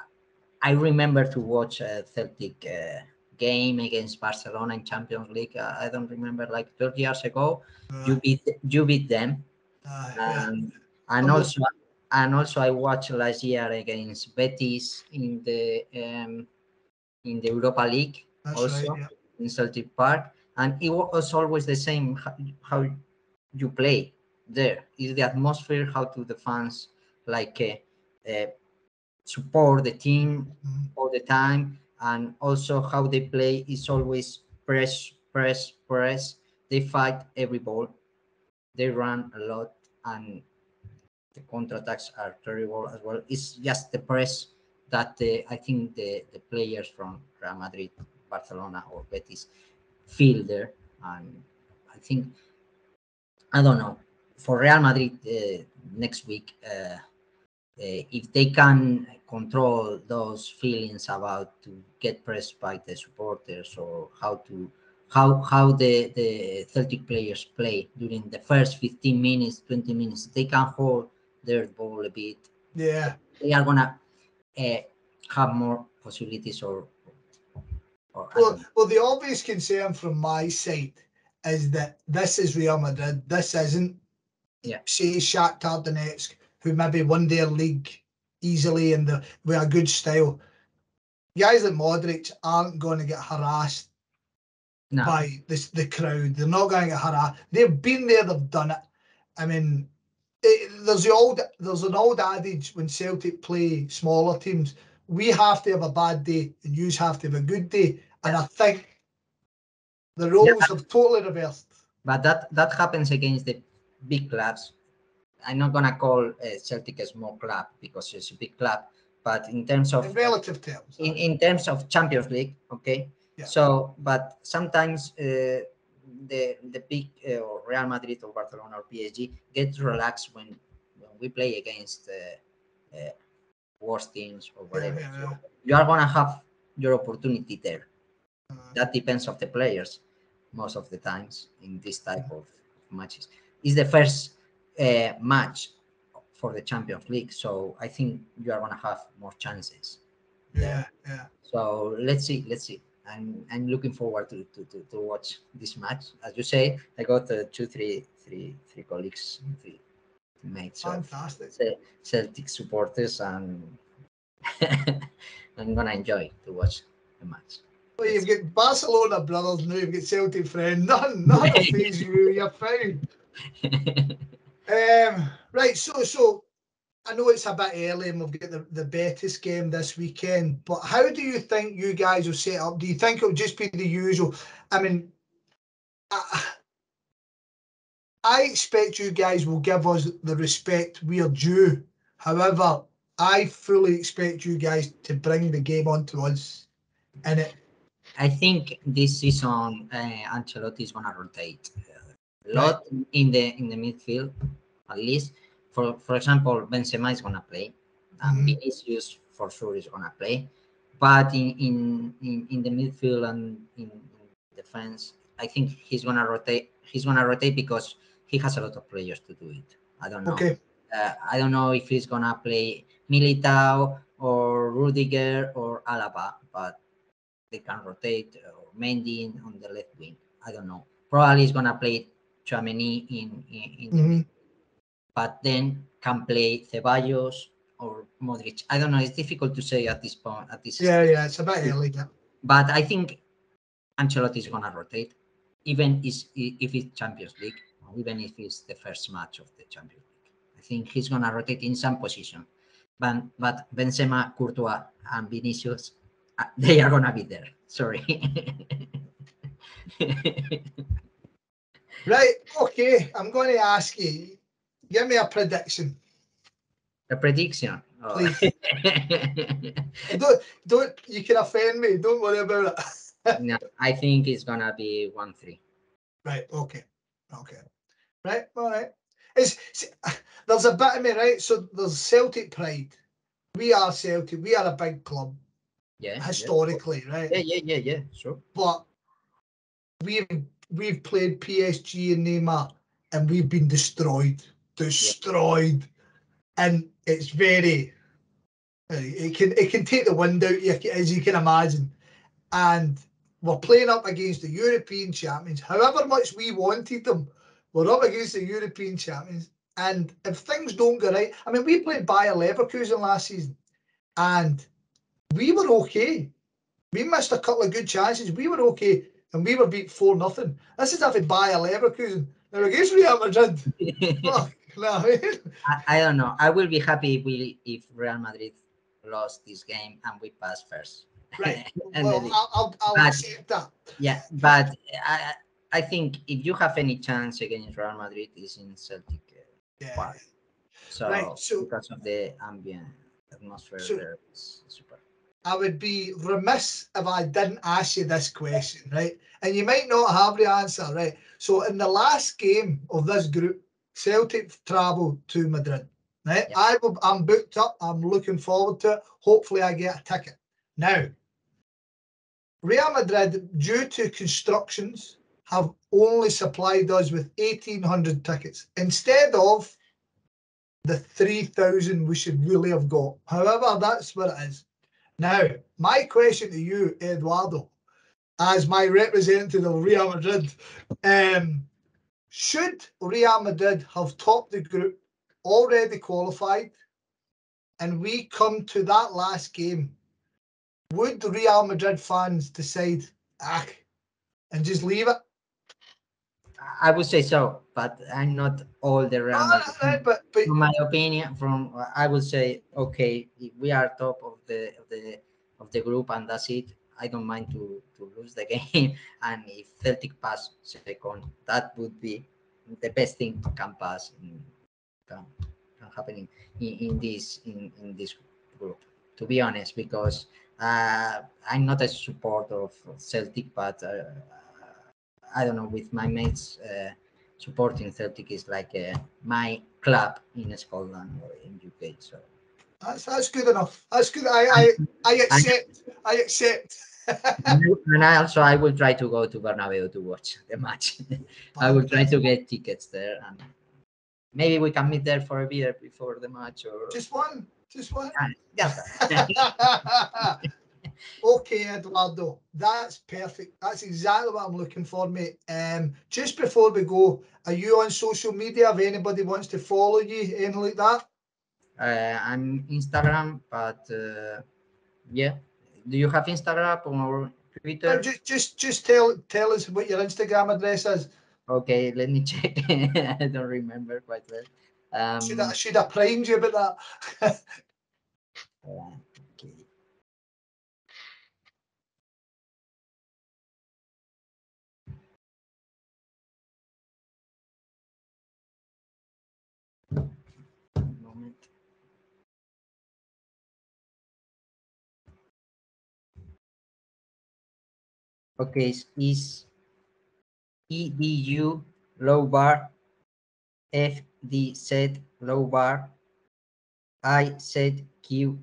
I remember to watch a Celtic uh, game against Barcelona in Champions League. Uh, I don't remember, like 30 years ago. You beat you beat them, Uh, yeah. and and also and also I watched last year against Betis in the um, in the Europa League That's also right. Yeah. in Celtic Park, and it was always the same how, you play there. Is the atmosphere, how to the fans like uh, uh, support the team Mhm. all the time, and also how they play is always press, press, press. They fight every ball. They run a lot, and the counterattacks are terrible as well. It's just the press that I think the, the players from Real Madrid, Barcelona, or Betis feel there, and I think I don't know for Real Madrid uh, next week. Uh, uh, if they can control those feelings about to get pressed by the supporters or how to how how the the Celtic players play during the first 15 minutes 20 minutes they can hold their ball a bit Yeah. they are gonna uh, have more possibilities or or Well, well, the obvious concern from my side is that this is Real Madrid. This isn't, Yeah. say, Shakhtar Donetsk, who maybe won their league easily and the, with a good style. Guys like Modric aren't going to get harassed no by this the crowd. They're not going to get harassed. They've been there. They've done it. I mean, it, there's the old there's an old adage when Celtic play smaller teams. We have to have a bad day, and you have to have a good day. And I think the roles have totally reversed. but that that happens against the big clubs. I'm not gonna call uh, Celtic a small club because it's a big club, but in terms of In relative terms. in, in terms of Champions League, okay. Yeah. So, but sometimes uh, the the big uh, or Real Madrid or Barcelona or PSG get relaxed when when we play against uh, uh, worse teams or whatever. yeah, So yeah. you are gonna have your opportunity there. Uh, That depends of the players most of the times in this type of matches. It's the first uh, match for the Champions League, so I think you are gonna have more chances. yeah, yeah. So let's see, let's see. I'm I'm looking forward to to, to, to watch this match. As you say, I got uh, two, three, three, three colleagues, three mates Fantastic. Ce- Celtic supporters, and I'm gonna enjoy to watch the match. Well, you've got Barcelona brothers now. You've got Celtic friend. None, none of these you. You're fine. um, right. So, so I know it's a bit early, and we've got the, the Betis game this weekend. But how do you think you guys will set up? Do you think it'll just be the usual? I mean, I, I expect you guys will give us the respect we are due. However, I fully expect you guys to bring the game onto us. And it, I think this season uh, Ancelotti is gonna rotate a lot in the in the midfield, at least. For for example, Benzema is gonna play, and Mhm. Vinicius for sure is gonna play, but in in in, in the midfield and in, in defense, I think he's gonna rotate. He's gonna rotate because he has a lot of players to do it. I don't know. okay. Uh, I don't know if he's gonna play Militao or Rudiger or Alaba, but they can rotate or Mendy on the left wing. I don't know. Probably he's gonna play Tchouaméni in in, in the Mhm. But then can play Ceballos or Modric. I don't know. It's difficult to say at this point. At this Yeah, yeah, it's about early. Yeah. but I think Ancelotti is gonna rotate, even is if it's Champions League, even if it's the first match of the Champions League. I think he's gonna rotate in some position. But but Benzema, Courtois, and Vinicius, uh, they are gonna be there. Sorry. Right. Okay. I'm going to ask you. Give me a prediction. a prediction. Oh. Don't, don't. You can offend me. Don't worry about it. no, I think it's gonna be one three. Right. Okay. Okay. Right. All right. It's, see, there's a bit of me, right? So there's Celtic pride. We are Celtic. We are a big club Yeah. yeah. historically, right? Yeah, yeah, yeah, yeah. Sure. But we've we've played PSG and Neymar, and we've been destroyed, destroyed, and it's very. uh, It can it can take the wind out you as you can imagine, and we're playing up against the European champions. However much we wanted them, we're up against the European champions. And if things don't go right, I mean, we played Bayer Leverkusen last season, and we were okay. We missed a couple of good chances. We were okay, and we were beat four nothing. This is after Bayer Leverkusen. Now against Real Madrid. Fuck, I, I don't know. I will be happy if we if Real Madrid lost this game and we pass first. right. And Well, I'll, I'll, I'll But- accept that. yeah, but I I think if you have any chance against Real Madrid is in Celtic. uh, Yeah. Park. So, Right, so- because of the ambient atmosphere So- there, it's super. I would be remiss if I didn't ask you this question, right? And you might not have the answer, right? So in the last game of this group, Celtic travel to Madrid. Right? Yeah. I will I'm booked up. I'm looking forward to it. Hopefully I get a ticket. Now, Real Madrid, due to constructions, have only supplied us with 1,800 tickets instead of the 3,000 we should really have got. However, that's what it is. Now, my question to you, Eduardo, as my representative of Real Madrid, um, should Real Madrid have topped the group, already qualified, and we come to that last game, would the Real Madrid fans decide, ah, and just leave it? I would say so, but I'm not all the Real Ah, Madrid. right, but, but from my opinion, from I would say, okay, we are top of the of the of the group and that's it. I don't mind to to lose the game, and if Celtic pass second, that would be the best thing can pass in, can, can happen in, in, this in, in this group. To be honest, because uh, I'm not a supporter of Celtic, but uh, I don't know with my mates. Uh, supporting Celtic is like uh, my club in Scotland or in UK. So that's that's good enough. That's good. I I, I accept. I accept. and I also I will try to go to Bernabeu to watch the match. I will try to get tickets there and maybe we can meet there for a beer before the match or Just one. Just one. yeah. okay, Eduardo, that's perfect. That's exactly what I'm looking for, mate. Um, just before we go, are you on social media? If anybody wants to follow you, anything like that? Uh, I'm Instagram, but uh, yeah, Do you have Instagram or Twitter? Uh, just, just, just tell, tell us what your Instagram address is. Okay, let me check. I don't remember quite well. Um, Should I, should I primed you about that? Okay, it's- is EDU low bar, FDZ low bar, IZQ.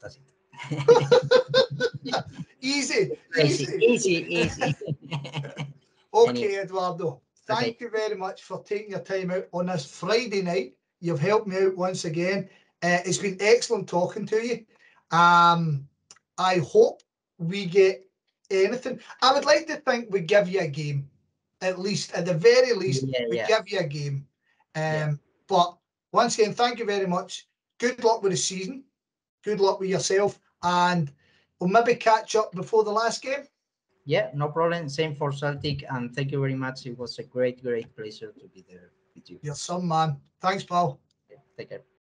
That's it. Easy, easy, easy. easy, easy. Okay, Eduardo. Thank Okay. you very much for taking your time out on this Friday night. You've helped me out once again. Uh, it's been excellent talking to you. Um, I hope we get anything. I would like to think we give you a game, at least at the very least, Yeah, we yeah. give you a game. Um, Yeah. But once again, thank you very much. Good luck with the season. Good luck with yourself, and we'll maybe catch up before the last game. Yeah, no problem. Same for Celtic, and thank you very much. It was a great, great pleasure to be there with you. You're some man. Thanks, pal. Take care.